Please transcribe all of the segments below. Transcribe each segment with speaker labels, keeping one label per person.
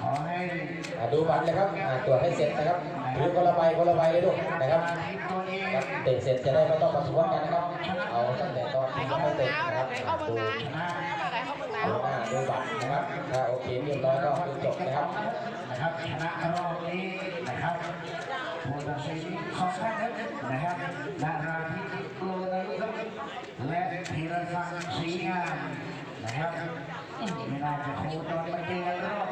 Speaker 1: ขอให้
Speaker 2: อ่าดูบัตรเลยครับอ่าตรวจให้เสร็จนะครับถือคนละใบคนละใบเลยลูกนะครับ
Speaker 1: ตัวเอง
Speaker 2: ครับเตะเสร็จจะได้ไม่ต้องประท้วงกันนะครับ เอาตั้งแต่ตอนที่ยังไม่เตะนะครับดูดูหน้าดูบัตรนะครับถ้าโอเคเรียบร้อยก็คือจบนะครับ
Speaker 1: นะครับชนะรอบนี้นะครับผู้ตัดสินสองท่านนะครับนาราธิปโกนาลุครับและธีรศักดิ์ศรีงามนะครับไม่น่าจะโคตอนมาเจอกันรอบนี้นะ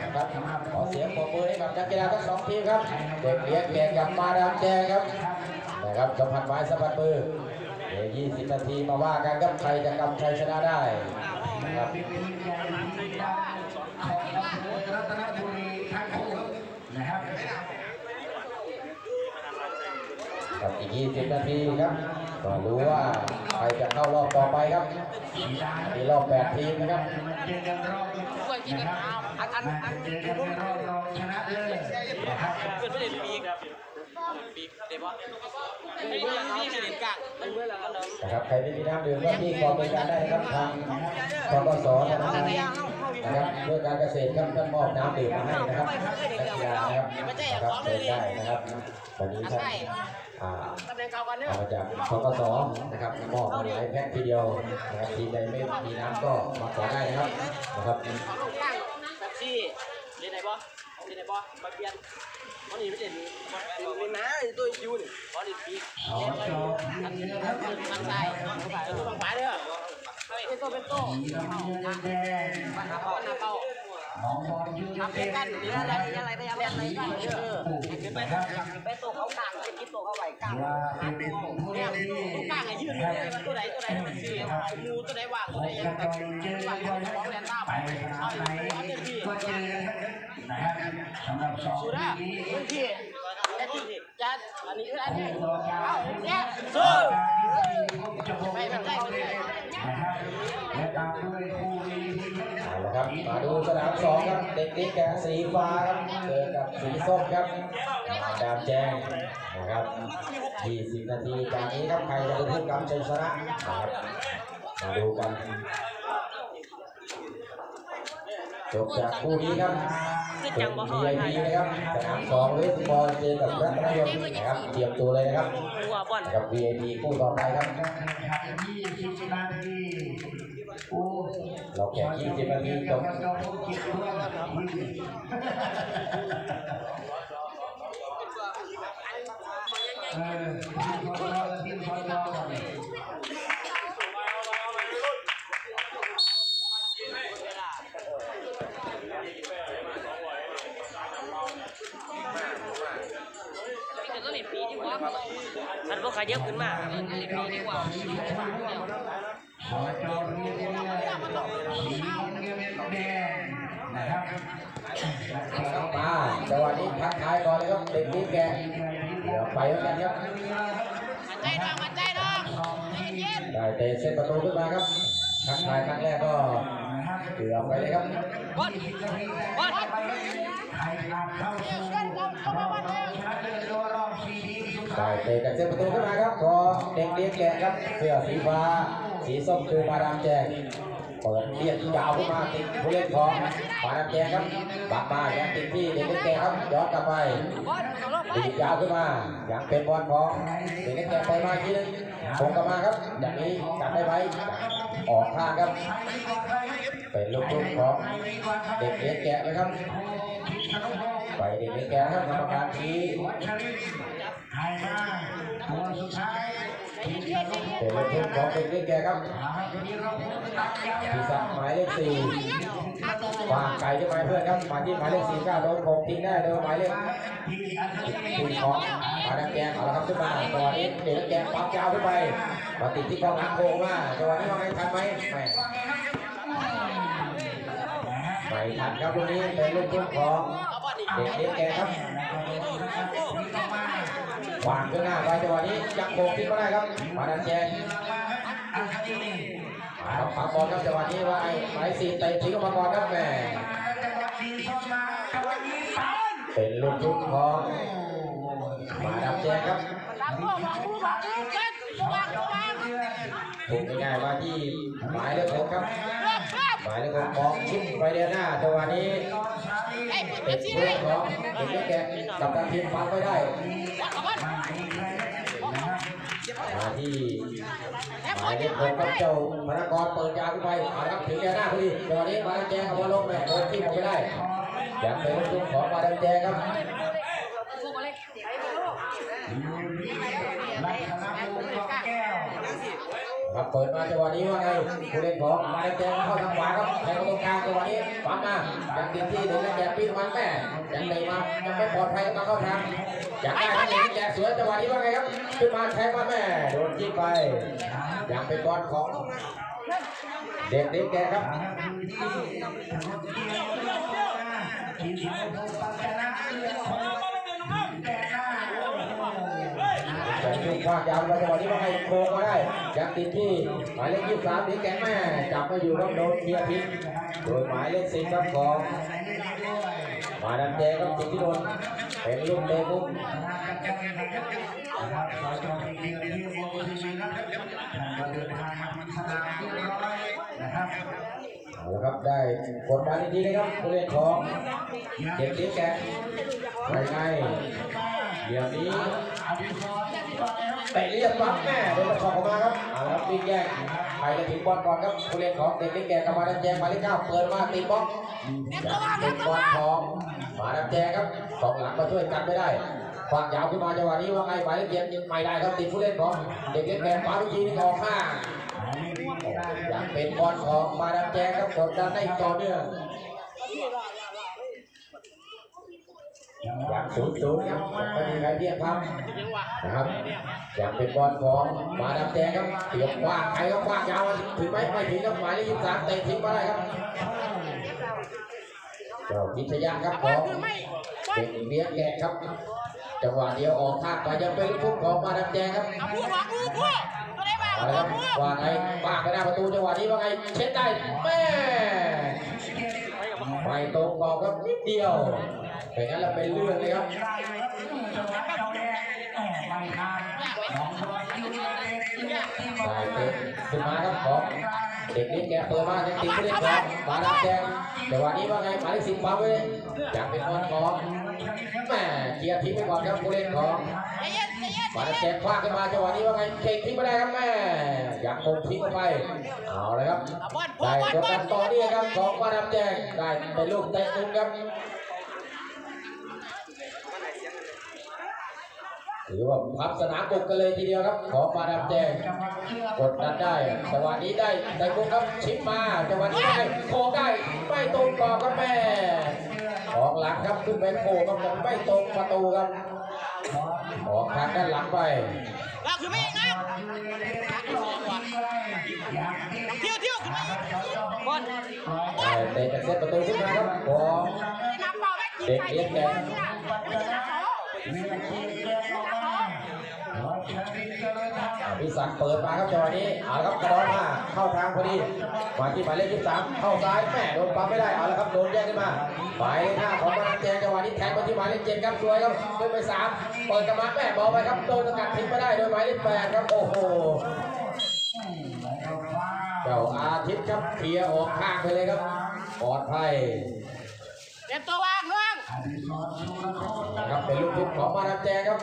Speaker 1: ครับ
Speaker 2: ครับ
Speaker 1: สำหรับ
Speaker 2: ขอเสียงปรบมือให้กับนักกีฬาทั้งสองทีมครับเด็กเลี้ยงแก่กับมาดามแจครับนะครับสัมผัสไม้สัมผัสมือเดี๋ยว20 นาทีมาว่ากันครับใครจะกำชัยชนะได้ครับ
Speaker 1: เป็นทีมใหญ่ทีมดังของอำเภอรัตนบุรีทั้งคู่นะครับ
Speaker 2: อีก 20 นาทีครับก็รู้ว่าใครจะเข้ารอบต่อไปครับมีรอบแปดทีมนะครับ
Speaker 1: นรอบนะครับมาเจอกันในรอบรองชนะเลิศนะครับ
Speaker 3: เพื่อนไม่ได้ปีกปีกเดี๋ยวว่าไม่ได้ไม่ได้เล่นกะไม่เมื่อแล้วเนาะ
Speaker 2: นะครับใครไม่มีน้ำดื่มก็ที่กองบริการได้นะครับทางกกสนะครับนะครับเพื่อการเกษตรครับท่านมอบน้ำดื่มมาให้นะครับนักกีฬานะครับนะครับเชิญได้นะครับวันนี้ท่าน อ่า
Speaker 3: ตำแหน่งเก่ากันเนี่ย
Speaker 2: เอามาจากกกสนะครับมอบมาหลายแพ็คทีเดียวนะครับทีมใดไม่มีน้ำก็มาขอได้นะครับนะครับ
Speaker 3: เอาลงล่างแบบซี่เล่นไหนบ่เล่นไหนบ่มาเปลี่ยนวันนี้ไม่เล่นมีม้าตัวคิวนี่วันนี้ปีก
Speaker 1: สอจอ
Speaker 3: อัน
Speaker 1: ที
Speaker 3: นี้
Speaker 1: นะค
Speaker 3: ค
Speaker 1: รั
Speaker 3: รั
Speaker 1: บบ
Speaker 3: ทางซ้ายทางซ้ายทางขวาเด้อเป็นโตเป็นโต
Speaker 1: ทีน้ำเงินแดง
Speaker 3: ปัญหาเป้าปัญหาเป้า
Speaker 1: น้องบอลยูเน
Speaker 3: ทำ
Speaker 1: เต็
Speaker 3: เป็นกันหรืออะไรอะไรไปยังอะไรกันเออ
Speaker 1: ไปครับ
Speaker 3: ไปโตเขากลางเป็นคิดโตเขาไหวกลาง
Speaker 1: ว่าเป็นผู้
Speaker 3: เนี่ย
Speaker 1: เล่นที่
Speaker 3: ตรงกลางไอ้ยืดเลยว่าตัวไหนตัวไหนมันสีมูตัวไหนว่างตัวไหนยัง
Speaker 1: กันต่อยเจอ
Speaker 3: ว่าง
Speaker 1: กัน
Speaker 3: ของแลนด้า
Speaker 1: ไป
Speaker 3: ไป
Speaker 1: สนา
Speaker 3: เอา
Speaker 1: ม
Speaker 3: อ
Speaker 1: ไหน
Speaker 3: ยู่เอาเต็มที่
Speaker 1: ก็เจอนะครับสำหรับสองนี้
Speaker 3: ที่แค่ที่จัดอันนี้อันนี้เอา
Speaker 1: เนี่
Speaker 3: ยสู้
Speaker 1: วกลางที่จะพบกับเขาเล่นะครับและตามด้วยคู่นี้
Speaker 2: ครับ มาดูสนามสองครับ เด็กนิกแกสีฟ้าครับ เจอกับสีส้มครับมาดามแจ้งนะครับ20นาทีจากนี้ครับใครจะเป็นผู้กำชัยชนะนะครับมาดูกันจบจากคู่นี้ครับ เป็น VIP นะครับสนามสองเวสบอลเจอกับรัตนยมนะครับเตรียมตัวเลยนะครับ
Speaker 3: หัวบอล
Speaker 2: กับ VIP คู่ต่อไปครับ
Speaker 1: การแข่งขัน20นาทีโอ้
Speaker 2: เราแข่ง20นาทีจบ
Speaker 1: มันก็ต้องคิดด้วยเออ
Speaker 3: ล่นปีดีกว่าอันพวกใครเยอะขึ้นมากเล่นปีดีกว่า
Speaker 1: สจรูเรียสีเงินแดงนะครับ
Speaker 2: มาจังหวะนี้ทักทายก่อนเลยครับเด็กนิดแกเดี๋ยวไปแล้วกันครับ
Speaker 3: ใจดองมาใจดองเย็น
Speaker 2: ได้เตะเส้นประตูขึ้นมาครับทักทายครั้งแรกก็เกือบไปเลยครับ
Speaker 3: บอลบอล
Speaker 1: ใครผ่านเข้าสู่รอบรองชนะเลิศตัวรอบสี่ที
Speaker 2: ได้
Speaker 1: ท้าย
Speaker 2: เตะจากเส้นประตูขึ้นมาครับพอเด็กเลี้ยงแกะครับเสื้อสีฟ้า สีส้มคือมาดามแจงเปิดเลียดยาวขึ้นมาติดผู้เล่นของมาดามแจงครับบักมายังติดที่เด็กเลี้ยงแกะครับย้อนกลับไปดียาวขึ้นมายังเป็นบอลของเด็กเลี้ยงแกะไปมาอีกทีนึงคงกลับมาครับอย่างนี้จับได้ไหมออกข้างครับ เป็นลูกทุ่งของเด็กเลี้ยงแกะนะครับไปเด็กเลี้ยงแกะครับกรรมการชี้
Speaker 1: ตัวสุดท้ายทีมชาติ
Speaker 2: เป็นลูกทุ่งของเด็กเลี้ยงแกครับ
Speaker 1: นะครับวันนี้เราพูดตัดยาว
Speaker 2: พิสักหมายเลขสี่วางไก่ขึ้นมาให้เพื่อนครับมาที่หมายเลขสี่เก้าโดนโขงทิ้งได้โดนหมายเลข
Speaker 1: ที่อันนี้
Speaker 2: สี่ของมาดังแกงเอาละครับขึ้นมาตอนนี้เด็กแกงปั๊บยาวขึ้นไปมาติดที่กองหลังโค้งมาจังหวะนี้ว่าไงทันไหมไม่ไม่ทันครับลูกนี้เป็นลูกทุ่งของ เด็กเลี้แกครับวางขึ้นหน้าไปจังหวะนี้ยังโบกทิ้งก็ได้ครับมาดันแจงมาครับปักบอลครับจังหวะนี้ว่าไอ้หมายสี่เตะทิ้งออกมาก่อนครับแม่เป็นลูกทุ่งของมาดันแจงครับ
Speaker 3: ตามพวกบอกผู้บอกผู้เจ็ดผู้บอกผู้บอก
Speaker 2: ถูกง่ายๆมาที่หมายเลขหกครับหมายเลขหกของชิปไปเดียวหน้าจังหวะนี้ เป็นเพื่อนของเด็กเล็กแกะกับทางทีมฟังไม่ได้มาที่หมายเลขหกครับเจ้าพนักงานเปิดยาขึ้นไปเอาละครับถึงเดียวหน้าพอดีจังหวะนี้มาดังแจงกับบอลลงแม่โดนที่ผมไม่ได้ยังเป็นลูกทุ่งของมาดังแจงครับ
Speaker 1: ลักษณะวงกองแก้ว
Speaker 2: ครับเปิดมาจังหวะนี้ว่าไงผู้เล่นของมาเลเซียเข้าทางขวาครับแทงเข้าตรงกลางจังหวะนี้ปั๊มมายังติดที่หนึ่งแล้วแกปีนมันแม่ยังเลยมายังไม่ปลอดภัยมาเข้าทางอยากได้ทั้งหนึ่งแกสวยจังหวะนี้ว่าไงครับขึ้นมาแทงมาแม่โดนจิ้มไปยังเป็นบอลของเด็กเด็กแกครับ
Speaker 1: ทีมชาติไทยปัญชนะ
Speaker 2: ว่างยาวมาจังหวะนี้ว่าไงโค้งมาได้ยังติดที่หมายเลขยี่สามเด็กแกแม่จับมาอยู่ครับโดนเคลียร์ทิ้งโดยหมายเลขสิบครับของมาดันแจครับจิตที่โดนเป็นลูกเตะ
Speaker 1: ปุ๊บ
Speaker 2: เอาละครับได้กดดันดีๆนะครับผู้เล่นของเด็กเลี้ยงแกะไปไงเดี๋ยวนี้ เตะเรียบปั๊บแม่โดนตะขอบออกมาครับเอาละครับวิ่งแยกใครจะถึงบอลก่อนครับผู้เล่นของเด็กเลี้ยงแกะกับมาดันแจงหมายเลขเก้าเปิดมาตีบล็อกยังเป็นบอลของมาดันแจงครับสองหลังมาช่วยกันไม่ได้ฝากยาวขึ้นมาจังหวะนี้ว่าไงหมายเลขเจ็ดยังไม่ได้ครับติดผู้เล่นของเด็กเลี้ยงแกะปาวิธีนี่ออกข้างยังเป็นบอลของมาดามแจงครับกดดันได้ต่อเนื่อง ยังศูนย์ศูนย์ครับไม่มีใครเทียบครับนะครับยังเป็นบอลของมาดามแจงครับเตียบกว้างไกลครับกว้างยาวถึงไหมไม่ถึงครับหมายเลขยี่สิบสามเตะทิ้งมาได้ครับเจ้าพิชยาครับของเด็กเลี้ยงแกะครับจังหวะเดียวออกข้างไปยังเป็นลูกทุ่งของมาดามแจงครับ
Speaker 4: พูดว่าพูดพูดตัวได้บ้าง
Speaker 2: เอาละครับว่าไงป้าไปหน้าประตูจังหวะนี้ว่าไงเช็ดได้แม่ ไม่ตรงกรอบครับนิดเดียวเป็นงั้นเราเป็นเรื่องเลยครับสายเป็นขึ้นมาครับของเด็กนี้แกเปิดมายังติดไม่ได้ครับมาดับแดงแต่วันนี้ว่าไงหมายเลขสิบฟ้าไว้จากเป็นบอลของ แม่เกียร์ทิ้งไปก่อนครับผู้เล่นของ
Speaker 4: ใจเย็นใจเย็น
Speaker 2: มาแจกคว้าขึ้นมาจังหวะนี้ว่าไงเข่งทิ้งไม่ได้ครับแม่อยากคงทิ้งเข้าไปเอาเลยครับ
Speaker 4: บอลบอ
Speaker 2: ได้
Speaker 4: ลบอล
Speaker 2: กด
Speaker 4: บอ
Speaker 2: ดั
Speaker 4: ล
Speaker 2: นต่อเนื่องครับของมาดามแจงได้เป็นลูกเตะมุมครับถือว่าพับสนามบุกกันเลยทีเดียวครับ ของมาดามแจงกดดันได้จังหวะนี้ได้ได้บุกครับชิปมาจังหวะนี้ได้โค้งได้ไม่ตรงกรอบครับแม่ ของหลังครับขึ้นไปโค้งครับยังไม่ตรงประตูครับออกทางด้านหลังไป
Speaker 4: เราคือไม่เองนะเที่ยวเที่ยวคือไม่บอล
Speaker 2: ได้เตะจากเซตประตูขึ้นมาครับของ
Speaker 4: น้ำเปล่าได้กินใครกินเยอะที่ น่ะไม่ใช่น้ำเขา
Speaker 2: อภิสันเปิดมาครับจังหวะนี้เอาละครับกระโดดมาเข้าทางพอดีมาที่หมายเลขยี่สิบสามเข้าซ้ายแม่โดนปั๊มไม่ได้เอาละครับโดนแย่งขึ้นมาหมายเลขห้าของมานันแจงจังหวะนี้แทงมาที่หมายเลขเจ็ดครับสวยครับขึ้นไปสามเปิดกระมาแม่บอลไปครับโดนสกัดทิ้งไม่ได้โดยหมายเลขแปดครับโอ้โหเจ้าอาทิตย์ครับเคลียร์ออกข้างไปเลยครับปลอดภัย
Speaker 4: เต็มตัววางล่วง
Speaker 2: นะครับเป็นลูกทุบของมาดามแจงครับ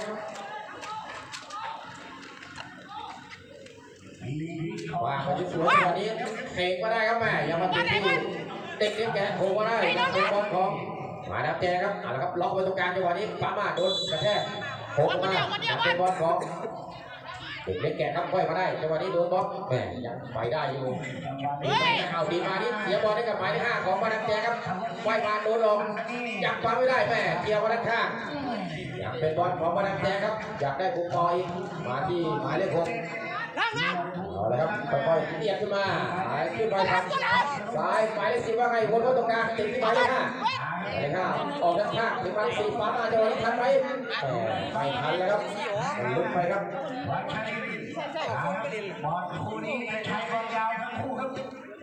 Speaker 2: วางไปที่สวยวันนี้เข่งมาได้ครับแม่ยังมาติดที่เด็กเลี้ยงแกะโผล่มาได้ยังเป็นบอลของมาดามแจครับเอาละครับล็อกไว้ตรงกลางจังหวะนี้ป้ามาโดนกระแทกโผล่มายังเป็นบอลของเด็กเลี้ยงแกะครับค่อยมาได้จังหวะนี้โดนบล็อกแม่ยังไปได้อยู่เอาดีมานี่เสียบอลให้กับหมายเลขห้าของมาดามแจครับไวมาโดนหลงยังปั๊มไม่ได้แม่เกียร์มาด้านข้างอยากเป็นบอลของมาดามแจครับอยากได้บุกต่ออีกมาที่หมายเลขหก เอาเลยครับค่อยๆเอียดขึ้นมาหายขึ้นไปครับซ้ายหมายเลขสิบว่าไงวนเข้าตรงกลางติดที่หมายเลขห้าหมายเลขห้าออกด้านข้างถึงหมายเลขสี่ฟ้ามาจังหวะนี้ทันไหมแหมไม่ทันเลยครับมันลุกไปครับ
Speaker 1: บอลคู่นี้ใช้บอลยาวทั้งคู่ครับ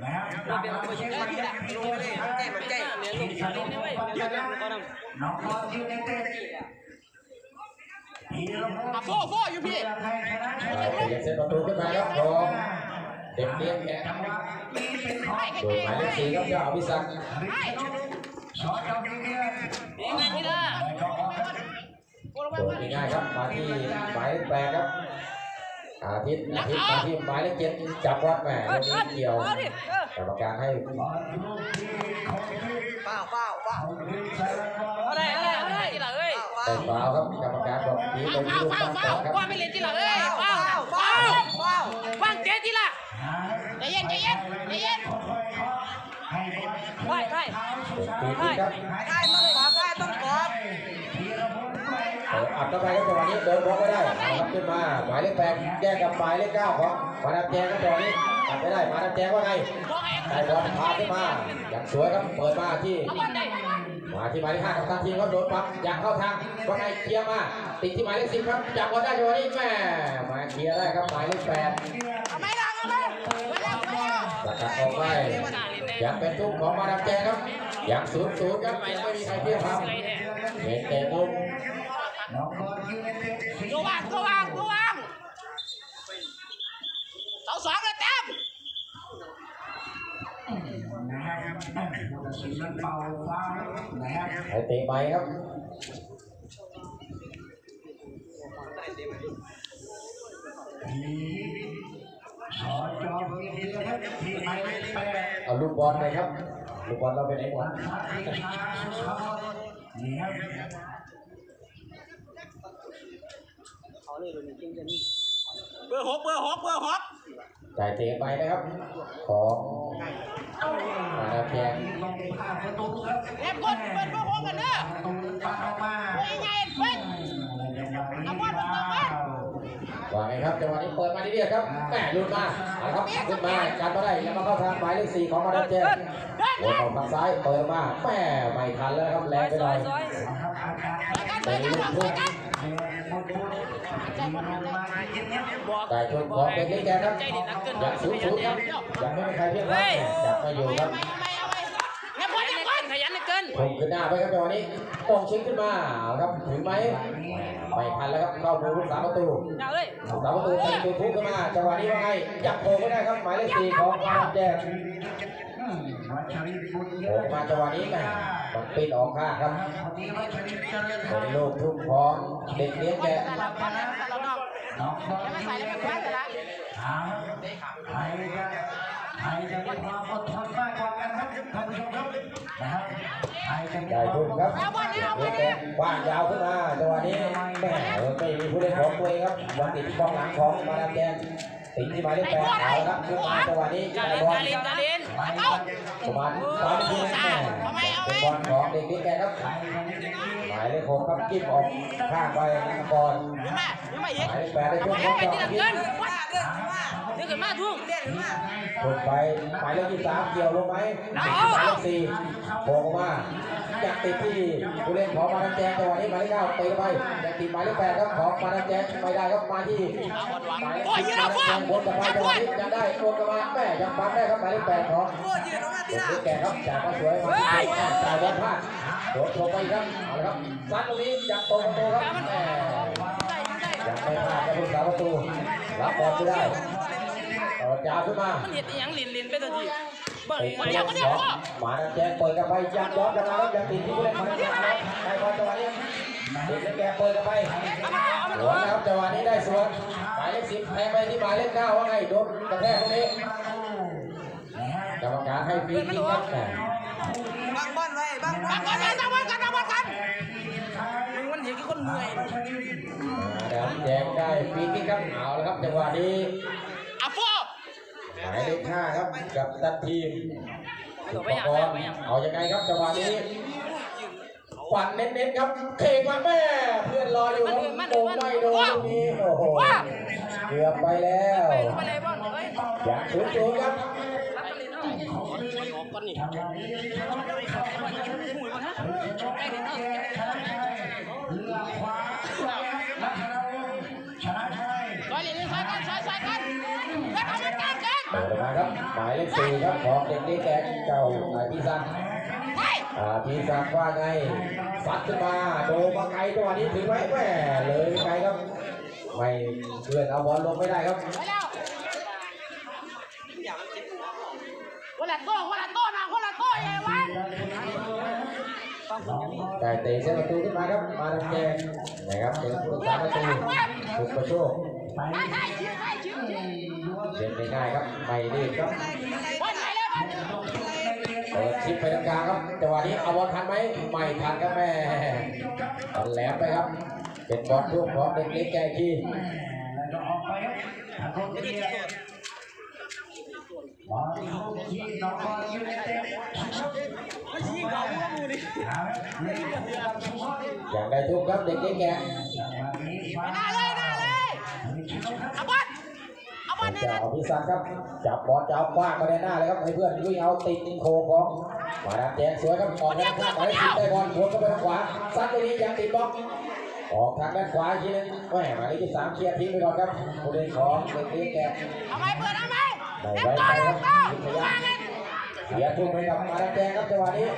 Speaker 1: นะครับเราเป็นผู้เชี่ยวชาญที่รู้เลยแก้มันแก้เนี่ยลูกชายน้องบอลยูไนเต็ดพีรพงศ์
Speaker 4: อะโฟโฟอยู่พี่
Speaker 1: ไทยชนะ
Speaker 2: เอาเปลี่ยนเซตประตูขึ้นมาครับของเด็กเลี้ยงแกะ
Speaker 1: จังหวะนี้เป็นของ
Speaker 2: โดยหมายเลขสี่ครับเจ้าอภิศักดิ์
Speaker 1: ริชโนสอนเจ้าดีเดียน
Speaker 3: นี่ไงพี่ล่ะ
Speaker 1: ได้ก็ออกครับ
Speaker 2: โดยง่ายๆครับมาที่หมายเลขแปดครับอาทิตย์อาทิตย์มาที่หมายเลขเจ็ดจับวัดแหม่วันนี้เกี่ยวกรรมการให้
Speaker 1: บอลลูกที่เขาที่
Speaker 3: เปล่าเปล่าเปล่า
Speaker 1: เขาที่ใส่ละก่อน
Speaker 3: อะไรอะไรอะไรที่ล่ะเอ้ย
Speaker 2: แต่ฟาวครับกรรมการบอกทีไปที่ลูกตั้งก่อนครับ
Speaker 3: ว่าไม่เล่นที่ล่ะเอ้ยเปล่าเปล่าเปล่าว่างเจ๊ที่ล่ะใจเย็นใจเย็นใจเย็น
Speaker 1: ค่อยๆเคาะให้บอล
Speaker 3: ใช่ใช่
Speaker 2: เป็นปีกครับ
Speaker 3: ได้ต้องกอดได้ต้องกอด
Speaker 1: ธีรพลไป
Speaker 2: เปิดอัดเข้าไปครับจังหวะนี้เดินบล็อกไม่ได้เอาครับขึ้นมาหมายเลขแปดแยกกับหมายเลขเก้าของมาดามแจงครับจังหวะนี้ตัดไม่ได้มาดามแจงว่าไง
Speaker 3: บอกเอง
Speaker 2: ได้บอลพาขึ้นมาอย่างสวยครับเปิดมาที่
Speaker 3: เอาบอลได้
Speaker 2: มาที่หมายเลขห้ากับทางทีมครับโดนปั๊บอยากเข้าทางว่าไงเคลียร์มาติดที่หมายเลขสิบครับจับบอลได้จังหวะนี้แม่มาเคลียร์ได้ครับหมายเลขแปด
Speaker 3: เอาไม่ลังเอาไม่ไม่ได้ไม่ได้
Speaker 2: สกัดออกไปยังเป็นทุกของมาดามแจงครับยังศูนย์ศูนย์ครับไม่มีใครเพี้ยนครับเห็นเตะมุม
Speaker 1: น้องบอลยูเนเต็ดสี
Speaker 3: ตัววางตัววางตัววางสองสองเลยเต็ม
Speaker 1: นะครับ ผู้ตัดสินนั้นเป่าฟานะครับ
Speaker 2: ให้เตะไปครับ
Speaker 1: ทีสอจอมีเดียครับที่หมายเลขแป
Speaker 2: เอาลูกบอลเลยครับ ลูกบอลเราเป็นไอ้บอล
Speaker 1: พัทยาสุขภาพนี่ครับ
Speaker 3: เบอร์หกเบอร์หกเบอร์หก
Speaker 2: จ่ายเตะไปนะครับ ของมาดามแจง
Speaker 1: ลง
Speaker 3: เอ็มกดเปิดเบอร์หกกันเด้อ
Speaker 1: ประตูปาออกมา
Speaker 3: โอ้ยไงเว้ย
Speaker 1: เอาบอลมา
Speaker 2: ว่าไงครับจังหวะนี้เปิดมาทีเดียวครับแหม่ลุดมาเอาครับขึ้นมาการมาได้แล้วมาเข้าทางหมายเลขสี่ของมาดามแจงวนออกทางซ้ายเปิดมาแหม่ไม่ทันแล้วครับแรงไปหน่อย
Speaker 1: ครับอาการ
Speaker 2: เป็นลูกทุ่ง
Speaker 1: เดินบนบนยิงลงมาเย็นเนี่ย
Speaker 2: ได้ชนของเด็กเล็กแกครับยังสูงสูงครับยังไม่มีใครเพี้ยนครับจับไม่อยู่ครับ
Speaker 3: เงี้ยพอเงี้ยพอข ยันเกิน
Speaker 2: ผมขึ้นหน้าไปครับจังหวะนี้ต้องชิงขึ้นมาเอาครับถึงไหมไม่ทันแล้วครับเข้ามือผู้สาประตู
Speaker 3: เอาเลย
Speaker 2: ผู้สาประตูตีตัวทุกขึ้นมาจังหวะนี้ว่าไงจับโผล่ไม่ได้ครับหมายเลขสี่ของมาดามแจง
Speaker 1: วัชรินบุญเย
Speaker 2: โผล่
Speaker 1: อะ
Speaker 2: มาจังหวะนี้แหม่มันปิดออกข้างครับ
Speaker 1: คนนี้วัชรินเจริญ
Speaker 2: เป็นลูกทุ่งของเด็กเลี้ยงแกะ
Speaker 1: น้องบอลยูเนเต็ดถามใครจะใครจะมีความอดทนมากกว่ากันครับท่านผู้ชมครับนะครับใครจะมี
Speaker 2: ได้
Speaker 1: ความ
Speaker 2: ทุ่มครับเด็กเลี้ยงแกะว่างยาวขึ้นมาจังหวะนี้แหม่ไม่มีผู้เล่นของตัวเองครับวันติดกองหลังของมาดามแจงติดที่หมายเลขแปดเอาละครับขึ้นมาจังหวะนี้
Speaker 3: กา
Speaker 2: ได้
Speaker 3: ลิน
Speaker 2: บอล
Speaker 3: กาลินกาลินเอา
Speaker 2: ประมาณสามนาทีแม่เป็นบอลของเด็กเลี้ยงแกะครับ
Speaker 1: ใครจะ มี
Speaker 2: หมายเลขหกครับจิ้มออกข้างไปก่อน
Speaker 3: ขึ้นมาขึ้นมา
Speaker 2: ห
Speaker 3: อีก
Speaker 2: มายเลขแปดได้ช่วง
Speaker 3: ไป
Speaker 2: ของ
Speaker 3: ไป
Speaker 2: จอ
Speaker 3: ที่
Speaker 2: ม
Speaker 3: ละ
Speaker 2: พิษ
Speaker 3: เกินเดี๋ยวขึ้นมาทุ่ง
Speaker 2: ลงไปหมายเลขยี่สามเกี่ยวลงไหมหมายเลขสี่โผล่ออกมาอยากติดที่ผู้เล่นของมาดามแจงจังหวะนี้หมายเลขเก้าตะไปอยากติดหมายเลขแปดครับของมาดามแจงไม่ได้ครับมาที่หมายเลขสิบมาดามแจงบนกลับมาจังหวะนี้ยังได้บนกลับมาแม่ยังปั๊มได้ครับหมายเลขแปดของเด็กแก่ครับจากมาสวยมาจ่ายบอลพลาด โดดลงไปครับเอาละครับซัดตรงนี้ยังตรงประตูครับแม่ยังไม่พลาดครับผู้สาประตูรับบอลไม่ได้ต่อยาวขึ้นมา
Speaker 3: มันเห็ดยังลินลินไปตัวทีเบิ่ง
Speaker 2: ติด
Speaker 3: มา
Speaker 2: ตัว
Speaker 3: เดียวมาเดียว
Speaker 2: สองหมาแจงเปิดกันไปยัดย้อนกันมาครับยังติดที่ผู้เล่นหมายเลขสามได้บอลจังหวะนี้เด็กแกเปิดกันไป
Speaker 3: เอามาเอามา
Speaker 2: สวนนะครับจังหวะนี้ได้สวนหมายเลขสิบแทงไปที่หมายเลขเก้าว่าไงโดนกระแทกตรงนี้กรรมการให้ฟรีคิกครับแหม่
Speaker 3: บางบอลไว้ มึงมันเห็นกี่คนเหนื่อย
Speaker 2: แล้วแจงได้ฟรีคิกครับเอาละครับจังหวะนี้
Speaker 3: อะโฟ
Speaker 2: หมายเลขห้าครับกับตัดทีมอุปกรณ์เอายังไงครับจังหวะนี้ฝันเน้นๆครับเข่งมาแม่เพื่อนรออยู่ครับโดนไม่โดนนี้โอ้โหเกือบไปแล้ว
Speaker 3: อย
Speaker 2: อยากสูงสูงครับ
Speaker 3: ก่อนนี่หูยก่อนฮะใกล้ถึงเนาะ
Speaker 1: เรือขวาลักษณะชนะชัย
Speaker 3: ซอยลินซอยกันซอยซอยกันแล้วทำมันกันกัน
Speaker 2: มาครับหมายเลขสี่ครับของเด็กนี่แกเก่าอายพี่ซักอาพีซักว่าไงซัดขึ้นมาโดมาไกลจังหวะนี้ถึงไหมแม่เลยไกลครับไม่เพื่อนเอาบอลลงไม่ได้ครับ
Speaker 3: ไปแล้ ว
Speaker 4: ละโต้คนละโต้นะเอวัน
Speaker 2: ได้เตะเส้นประตูขึ้นมาครับ มาดามแดงนะครับเป็นผู้รักษาประตูสุดประโชค
Speaker 1: ไป
Speaker 4: ใช่ใช่ชิวใช่ชิวชิว
Speaker 2: เล่นง่ายครับไม่รีบครับ
Speaker 4: เปิ
Speaker 2: ดชิปไปตรงกลางครับจังหวะนี้เอาบอลทันไหมไม่ทันครับแม่บอลแหลมไปครับ เป็นบอลลูกของเด็กเล็กแก่ขี้
Speaker 1: แล้ วก็ออกไปครับทางคนเดียวบอลลูกที่น้องบอลยูเนเต็ด
Speaker 3: มันยิงเขาพวกมูนี่
Speaker 1: เอาเล่นกับชุมพร
Speaker 2: อยางได้ทุกครับเด็กแก่
Speaker 1: จังหน้า
Speaker 4: เลยหน้าเลยเอาบอลเอาบอลเนี่ยนะ
Speaker 2: พิซันครับจับบอลจะเอาคว้างมาในหน้าเลยครับให้เพื่อนวิ่งเอาติดนิงโคของมาดามแดงสวยครับออกด้านข้างไปติดได้บอลวนเข้าไปทางขวาซัดไปนี้ยังติดบล็อกออกทางด้านขวาทีนึงแม่หมายเลขที่สามเคลียร์ทิ้งไปก่อนครับผู้เล่นของเด็กแก่
Speaker 4: เอาไหมเปิดเอาไหม เต็มโต้เต็
Speaker 2: ครั
Speaker 4: มโต้
Speaker 2: วิทยา
Speaker 4: เลย
Speaker 2: เสียทุ่มไปกับมาแดงครับจังหวะนี้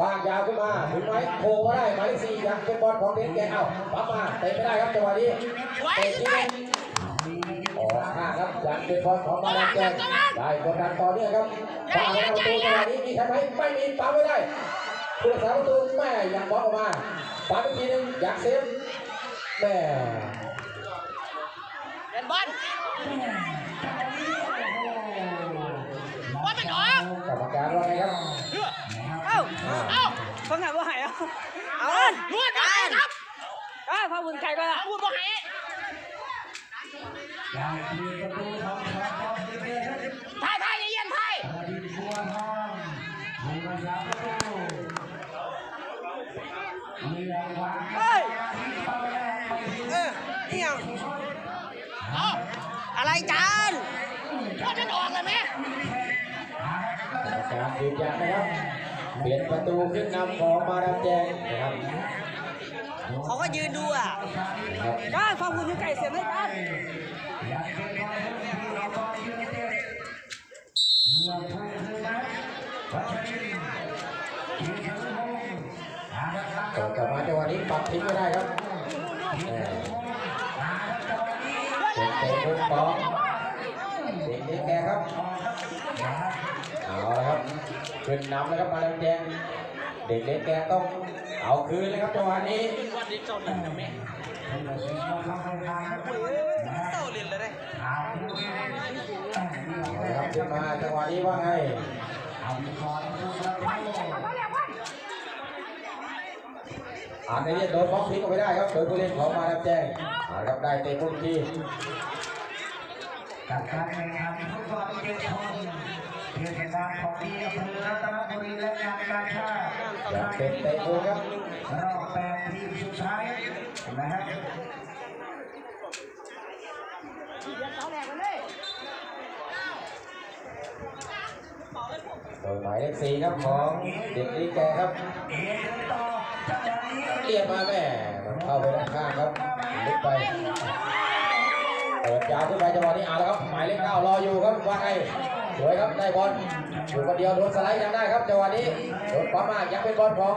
Speaker 2: วางยาวขึ้นมาถึงไหมโค้งมาได้หมายเลขสี่ยังเป็นบอลของเด็กแกเอ้าปั๊บมาเตะไม่ได้ครับจังหวะนี้
Speaker 4: ไว้
Speaker 2: เตะที่
Speaker 4: ไว้
Speaker 2: ออกห้าครับยังเป็นบอลของมาแดงได้กดดันต่อเนื่องครับปาประตูจังหวะนี้มีใครไหมไม่มีปาไม่ได้ผู้รักษาประตูแม่ยังบอลออกมาปาไปทีนึงยากเซฟแม่
Speaker 4: เล่นบอลบอลมันออก
Speaker 2: ก รรมการว่าไงครับ
Speaker 3: เอ้าเอ้าฟังหายว่าหายอะเอา
Speaker 4: บอลนวดมาครับ
Speaker 3: เอ้าพาบุญไก่ก็ละ
Speaker 4: พาบุญมาให้
Speaker 1: อย่างมีประตู กรร
Speaker 4: มกา
Speaker 2: รยืนยันนะครับ เปลี่ยนประตูขึ้นนำของมาดามแดงนะครับ
Speaker 3: เขาก็ยืนดูอะ
Speaker 2: ครับ
Speaker 3: จานฟังบุญไก่เสียงไหมจาน
Speaker 1: อยากเป็นบอลที่เราบอนก่อถูกคืนก
Speaker 2: ลับมาจังหวะนี้ปัดทิ้งไม่ได้ครับแหม่เป็นเตะมุมของเด็กนี่แกครับ เอาละครับ ขึ้นนำแล้วครับมาดามแดงเด็กเล็กแกต้องเอาคืนเลยครับจังหวะนี้
Speaker 3: วันนี้เจ้าหนึ่งนะแม่เจ้าเรียนเลยได้
Speaker 2: ครับขึ้นมาจังหวะนี้ว่าไงอ่านในนี้โดนบล็อกทิ้งออกไปได้ครับโดยผู้เล่นของมาดามแดงเอาละครับได้เตะมุมที
Speaker 1: กับการแข่งขันฟุตบอลเยาวชน เพื่อการของดีอำเภอรัตนบุรีและงานการชาติ
Speaker 2: ยังเป็นเตะมุมครับ
Speaker 1: รอบแปดทีมสุดท้ายนะครับ
Speaker 4: เอาแหลกกันเลย
Speaker 2: โดยหมายเลขสี่ครับของเด็กนี่แกครับ
Speaker 1: เรี
Speaker 2: ยบมาแม่เข้าไปด้านข้างครับลึกไปเปิดยาวขึ้นไปจังหวะนี้เอาแล้วครับหมายเลขเก้ารออยู่ครับว่าไง สวยครับได้บอลอยู่คนเดียวโดนสไลด์ยังได้ครับจังหวะนี้โดนปั๊มมายังเป็นบอลของ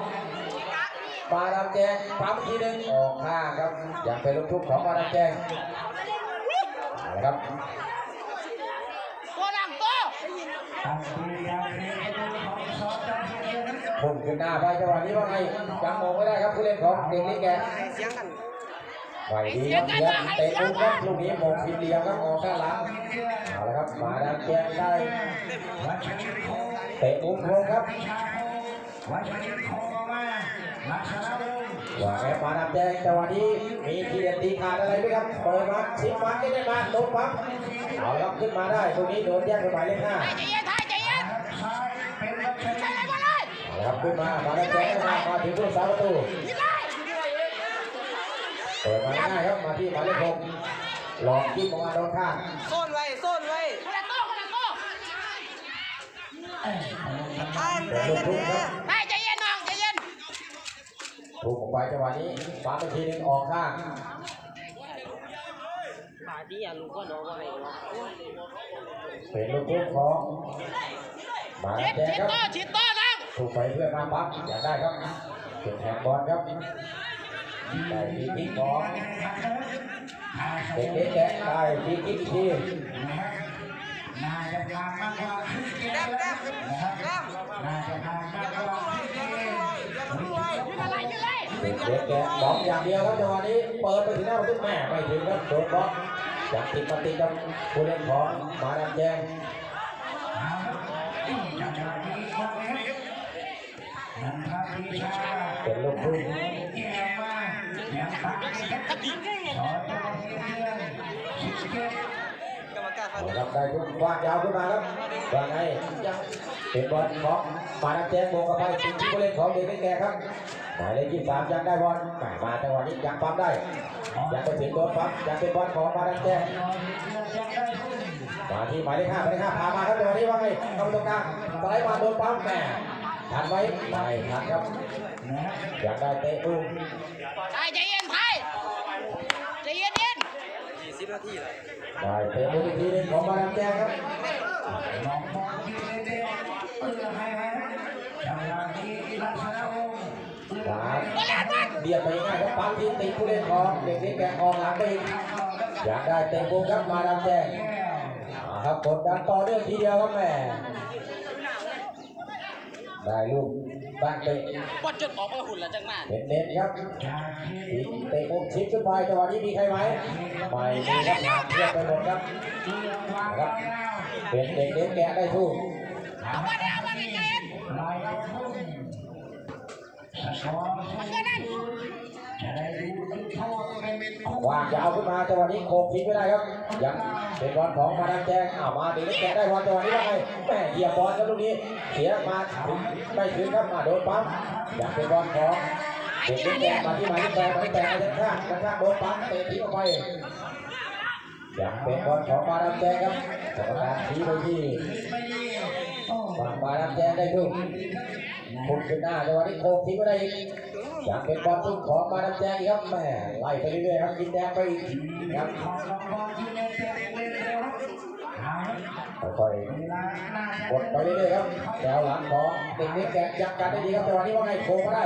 Speaker 2: มาดามแจงปั๊มทีหนึงออกข้างครับยังเป็นลูกทุบของมาดามแจงเอาละครับ
Speaker 4: ตัวดังตัว
Speaker 1: ตั้งตัวอยางเป็นประตูของสอจันทร์เกียรตินะครับ
Speaker 2: พุ่งขึ้นหน้าไปจังหวะนี้ว่าไงยังมองไม่ได้ครับผู้เล่นของเด็กนี่แก
Speaker 3: เสียงกัน
Speaker 2: ไหวดีครับเสียเตะมุมครับลูกนี้มองผิดเหลี่ยมครับออกข้างหลังเอาละครับมาดามแจงได้
Speaker 1: วัชรินทร์โค้ง
Speaker 2: เตะมุมลงครับ
Speaker 1: พิชาโค้งวัชรินทร์โค้งออกมาลักษณะวงศ์
Speaker 2: ว่าไงมาดามแดงจังหวะนี้มีทีเด็ดทีขาดอะไรไหมครับเปิดมาชิงมาไม่ได้มาโดนปั๊บเอาละครับขึ้นมาได้ตรงนี้โดนแย่งไปหมายเลขห้า
Speaker 4: ถ่ายใจเย็นถ่ายใจเย็น
Speaker 1: ซ้ายเป็นวัชรินท
Speaker 4: ใช่
Speaker 1: ร์
Speaker 4: เลยมาเลย
Speaker 2: เอาละครับขึ้นมามาดามแดงมามาถึงผู้รักษาประตู
Speaker 4: ยิงเลย
Speaker 2: เปิดมาง่ายครับมาที่หมายเลขหกหลอกที่ประมาณโดนข้าง
Speaker 3: โซนไว้โซนไว้
Speaker 4: คนละโต้คนละโต้
Speaker 3: ท่านใจ
Speaker 2: กั
Speaker 3: นเนี่ย
Speaker 2: รับ
Speaker 4: ถ่ใจเย็นน้องใจเย็น
Speaker 2: ถูกออกไปจังหวะนี้ฟ้าไปทีนึงออกข้าง
Speaker 3: ขาดีอะลุงก็น้องว่าไงเนาะ
Speaker 2: เป็นลูกทุ่งของมา
Speaker 4: ชิ
Speaker 2: ดาม
Speaker 4: ด
Speaker 2: แดง
Speaker 4: ชิดโต้ชิดโต้น้อง
Speaker 2: ถูกไปเพื่อนมาปั๊บอยากได้ครับเป็นแทงบอลครับ ได้ทีคิกของเด็กเล็กแกะได้ทีคิกอีกที
Speaker 1: น่าจะห่างมากกว่าครึ่งเกมแล้วนะครับน่าจะห่างมากกว่าครึ่งเกม
Speaker 4: อะไรกันเด็
Speaker 2: กเลี้ยงแกบอกอย่างเดียวครับจังหวะนี้เปิดไปถึงหน้าประตูแม่ไม่ถึงครับโดนบล็อกอยากติดมาติดกับผู้เล่นของมาดามแจง
Speaker 1: เอาละจังหวะนี้ครับนันทพิชา
Speaker 2: เป็นลูกทุ่ง
Speaker 1: เขา
Speaker 2: เอาครับได้ทุกวางยาวขึ้นมาครับว่าไงยังเป็นบอลของมาดามแจงโบกเข้าไปถึงที่ผู้เล่นของเด็กเลี้ยงแกะครับหมายเลขยี่สามยังได้บอลแหม่มาจังหวะนี้ยังปั๊มได้ยังไปถึงโดนปั๊มยังเป็นบอลของมาดามแจงมาที่หมายเลขห้าหมายเลขห้าพามาครับเดี๋ยววันนี้ว่าไงเข้าตรงกลางสไลด์มาโดนปั๊มแหม่ทันไหมไม่ทันครับอยากได้เตะลูก
Speaker 4: ไทยใจเย็นไทยใจเย็นเย็น
Speaker 3: ยี่สิบนาทีเลย
Speaker 2: ได้เตะลูกอีกทีหนึงของมาดามแจงครับ
Speaker 1: ลองมองที่เด็กๆเตือนให้นะจังหวะนี้ลักษณะวงศ์เตือน
Speaker 2: ขวา
Speaker 1: ให้
Speaker 2: เบียดไปง่ายครับปั๊มที่ติดผู้เล่นของเด็กนี่แบกออกหลังไปอีกอยากได้เตะลูกครับมาดามแจงเอาครับกดดันต่อเนื่องทีเดียวครับแม่ได้ลูก ตั้งเตะ
Speaker 3: บอลจนออกมาหุ่นละจังมาก
Speaker 2: เน้นๆครับ
Speaker 1: จากที่
Speaker 2: เตะมุมชิดขึ้นไปจังหวะนี้มีใครไหมไม่มีครับเทียบไปหมดครับ
Speaker 1: เตือนวางไว้แล้ว
Speaker 2: เป็นเด็กเลี้ยงแกะได้ทุก
Speaker 4: เอามาได้เอามาได้ใจเย็น
Speaker 1: ลาย เรางจะเป็นคู่
Speaker 2: วาขึ้นมาจังหวะนี้โคงทิ้งไม่ได้ครับ ยังเป็นบอลของมาดามแจงอ้าวมาดีแกได้บอลจังหวะนี้ว่าไงแม่เหยียบบอลครับลูกนี้เสียมาถึงไม่ถึงครับมาโดนปั๊มยังเป็นบอลของเด็กเลี้ยงแกมาที่หมายเลขแปดหมายเลขแปดมาด้านข้างด้านข้างโดนปั๊มเตะทิ้งออกไปยังเป็นบอลของมาดามแจงครับกรรมการชี้ไปที่ฝั่งมาดามแจงได้ลูกพุ่งขึ้นหน้าจังหวะนี้โคงทิ้งไม่ได้อีก ยังเป็นบอลตุ้มของมาดามแจงอีกครับแม่ไล่ไปเรื่อยๆครับกินแดงไปอีกครับ
Speaker 1: ขอลองบอลที่เล่นเตะเล่นเร็วเอา
Speaker 2: ค่อย
Speaker 1: เวลาหน้าก
Speaker 2: ดไปเรื่อยๆครับแถวหลังของเด็กนี้แกะยักกันได้ดีครับจังหวะนี้ว่าไงโค้งก็ได้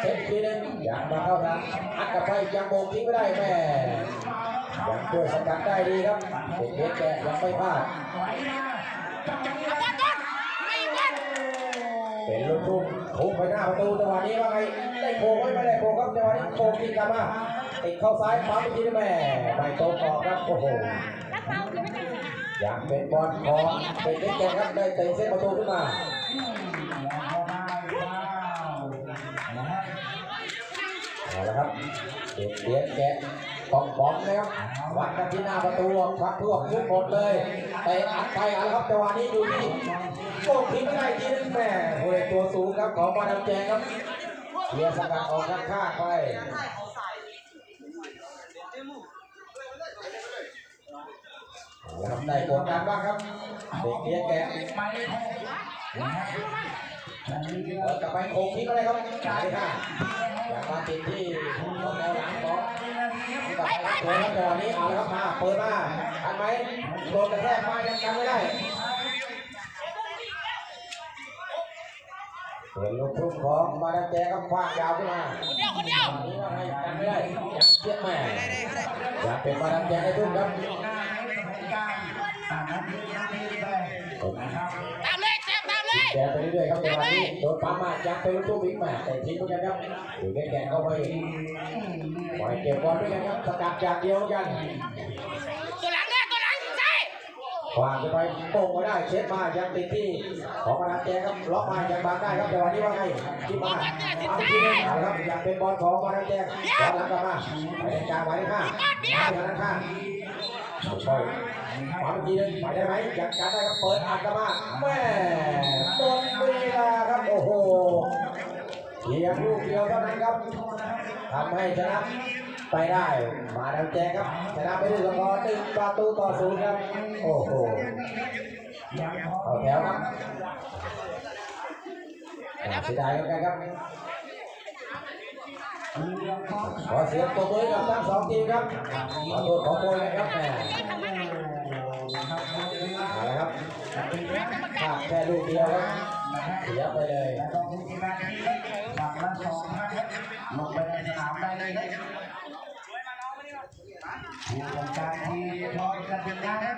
Speaker 2: เช็คอีกทีนึงยังมาเข้าทางอัดกับไปยังโบกทิ้งไม่ได้แม่ยังช่วยสกัดได้ดีครับเด็กนี้แกะยังไม่พลาด
Speaker 1: ไหวนะจับบ
Speaker 4: อลต้นไม่บอล
Speaker 2: เป็นลูกทุ่ง ทุบไปหน้าประตูจังหวะนี้ว่าไงได้โค้งไม่ได้โค้งครับจังหวะนี้โค้งทิ้งกลับมาติดเข้าซ้ายปั๊มอีกทีนึงแม่ไม่ตรงต่อครับโอ้โห
Speaker 4: รักเปล่าก
Speaker 2: เป็นบอลของเด็กนี้แกะครับได้เตะเส้นประตูขึ้นมาเอาละครับเด็กเลี้ยงแกะปองปองนะครับวัดกันที่หน้าประตูพักพวกขึ้นหมดเลยเตะอัดไปเอาละครับจังหวะนี้อยู่ที่ โก้ทิ้งไม่ได้ทีนึงแม่ผู้เล่นตัวสูงครับของมาดามแจงครับเลียสกัดออกข้างๆไปเอาละครับได้กดดันบ้างครับเด็กเลี้ยงแกะ
Speaker 1: หมายเลขหกนะฮะจะมีเรือ
Speaker 2: กลับไปโคงทิ้งก็ได้ครับจ่ายห้าอยากมาติดที่แนวหลังของกลับไปโดนแล้วจังหวนี้เอาแล้วครับมาเปิดมาทันไหมโดนกระแทกมายังกันไม่ได้ เป็นลูกทุ่งของมาดามแจครับคว้างยาวขึ้นมา
Speaker 4: คนเดียวคนเดียว
Speaker 2: อันนี้ว่าไงกันไม่ได้ยังเจี๊ยบแม่อยากเป็นมาดามแจได้ทุ่งครับ
Speaker 1: หน้าให้สมการตามนั้นที่ยังมีไปนะครับ
Speaker 4: ตามเลยแซ่บตามเลย
Speaker 2: แกไปเรื่อยๆครับจังหวะนี้โดนปั๊มมายังเป็นลูกทุ่งอีกแม่แต่ทิ้งเหมือนกันครับถึงได้แกเข้าไปปล่อยเก็บบอลด้วยกันครับสกัดจากเดียวกัน
Speaker 4: ตัวหลังเนี่ยตัวหลังใช่
Speaker 2: ขวางขึ้นไปโป่งมาได้เช็ดมายังติดที่ของมาดามแจครับล็อกมายังบางได้ครับจังหวะนี้ว่าไงที่มาเอาที่นี่เอาละครับยังเป็นบอลของมาดามแจบอลหลังกลับมาไปกลางไว้ข้างไปด้านข้างค่อยขวาเมื่อกี้นึงไปได้ไหมยังการได้ครับเปิดอัดกลับมาแม่หมดเวลาครับโอ้โหเพียงลูกเดียวเท่านั้นครับทำให้ชนะ ไปได้ มาดามแจครับชนะไปด้วยสกอร์หนึ่งประตูต่อศูนย์ครับ โอ้โหเอาแถวครับเสียดายกันครับขอเสียงปรบมือกับทั้งสองทีมครับ ขอโทษขอโทษนะครับแหม
Speaker 1: นะครับหมดเอา
Speaker 2: ละครับ
Speaker 1: จะเป็นเรื่อง
Speaker 2: พลาดแค่ลูกเดียว
Speaker 1: ครับ
Speaker 2: เสียไปเลย
Speaker 1: แล้วก็ผู้ที่มาที่ฝั่งละสองท่านครับลงไปในสนามได้เลย ครับผู้กำกับที่พร้อมกันเป็นงานครับ